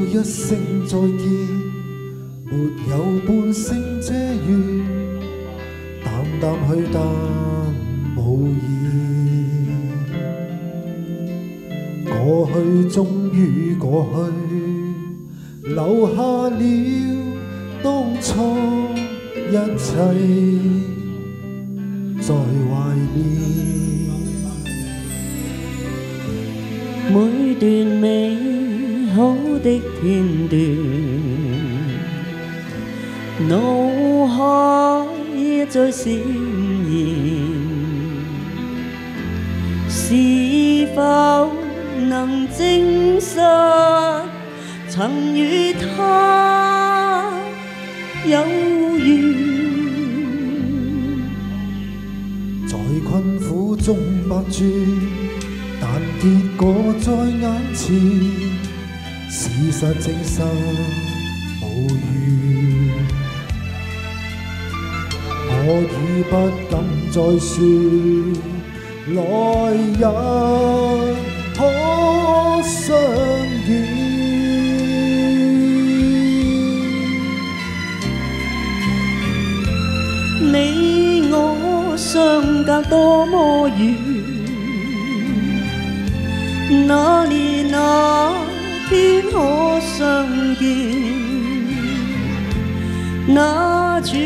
一声再见，没有半声遮掩，淡淡去但无言。过去终于过去，留下了当初一切，在怀念。每段美 好的片段，腦海在閃現，是否能證實曾與他有緣？在困苦中百轉，但結果在眼前，事實證實無緣。我已不敢再説，來日可相見。你我相隔多麼遠，那年那天可相见，那主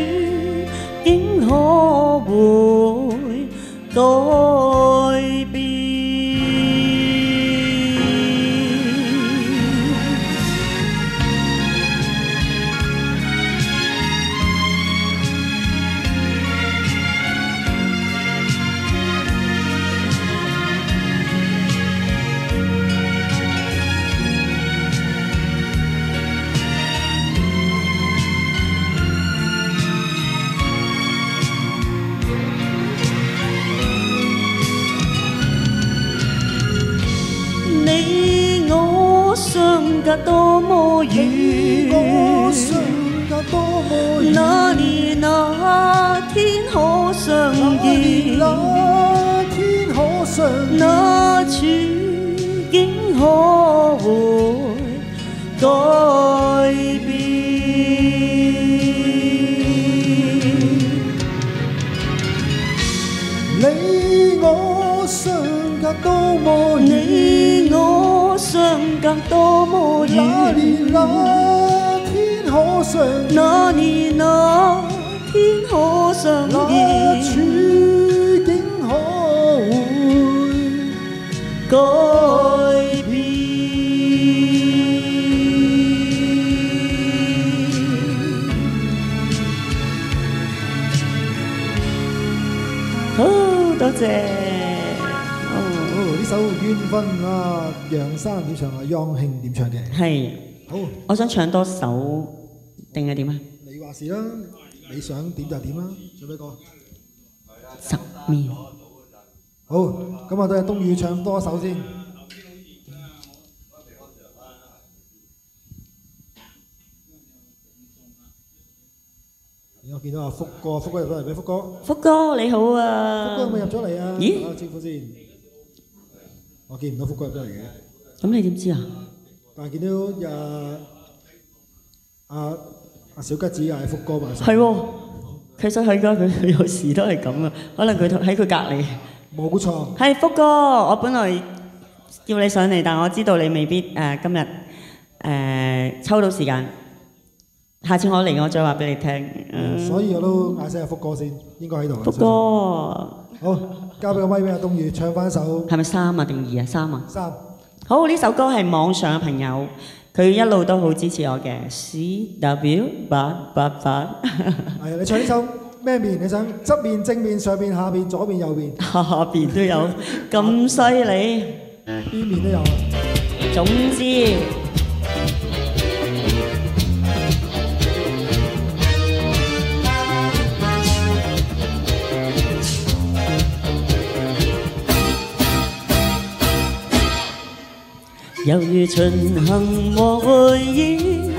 我相隔多麼遠，我相隔多麼遠，那年那天可相見，那天可相見，那處境可會改變？你我相隔多麼遠，你我相隔多麼那年遠，那天可相見，那年那天可相那處見。境可會改變。好，多謝。哦，呢首緣分啊，楊生點唱啊？央慶點唱嘅？係，好，我想唱多首定係點啊？你話事啦，你想點就點啦，唱咩歌？十面。好，咁啊，都系冬雨唱多首先。我見到阿福哥，福哥入咗嚟俾福哥，福哥你好啊福哥有啊冇！入咗嚟啊？咦打個招呼先。我見唔到福哥入咗嚟嘅，咁你點知啊？但係見到阿阿阿小吉子嗌福哥埋係喎，其實係㗎，佢有時都係咁啊。可能佢喺佢隔離。冇錯，係福哥，我本來叫你上嚟，但我知道你未必誒、呃今日誒、呃抽到時間，下次我嚟我再話俾你聽。嗯所以我都嗌聲阿福哥先，應該喺度啊。福哥好，交俾個咪俾阿東宇唱翻首係咪三啊定二啊？三啊。三。好，呢首歌係網上嘅朋友，佢一路都好支持我嘅。C W 八八八，係啊，你唱呢首咩面？你想側面、正面、上面、下面、左邊、右邊，下邊都有咁犀利。邊面都有啊。總之。犹如巡行和回憶，